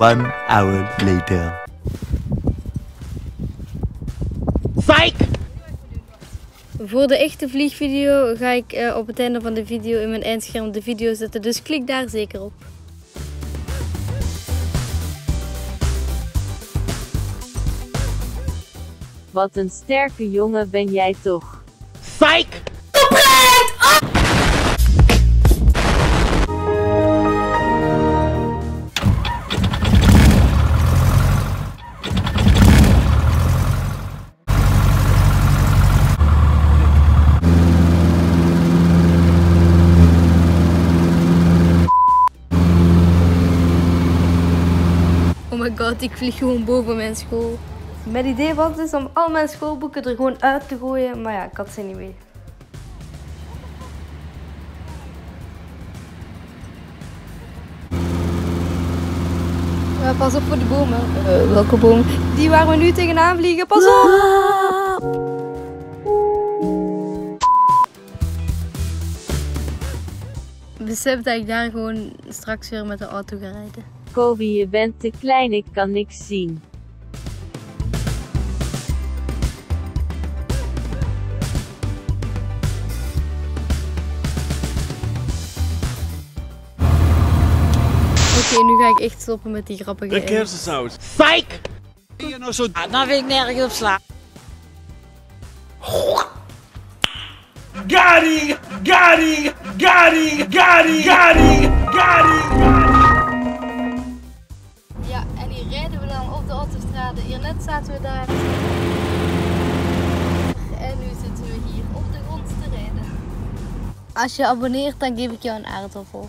One hour later. Psych! Voor de echte vliegvideo ga ik eh, op het einde van de video in mijn eindscherm de video zetten, dus klik daar zeker op. Wat een sterke jongen ben jij toch. Psych! Oh god, ik vlieg gewoon boven mijn school. Mijn idee was dus om al mijn schoolboeken er gewoon uit te gooien, maar ja, ik had ze niet mee. Pas op voor de bomen. Eh, welke boom? Die waar we nu tegenaan vliegen, pas op! Besef dat ik daar gewoon straks weer met de auto ga rijden. Kobe je bent te klein ik kan niks zien. Oké, nu ga ik echt stoppen met die grappige De kersensaus. Psych! Je nou zo Ah, dan vind ik nergens op slaan. Gary! Gary! Gary! Gary! Gary! Gary! Op de autostrade. Hier net zaten we daar. En nu zitten we hier op de grond te rijden. Als je abonneert, dan geef ik jou een aardappel.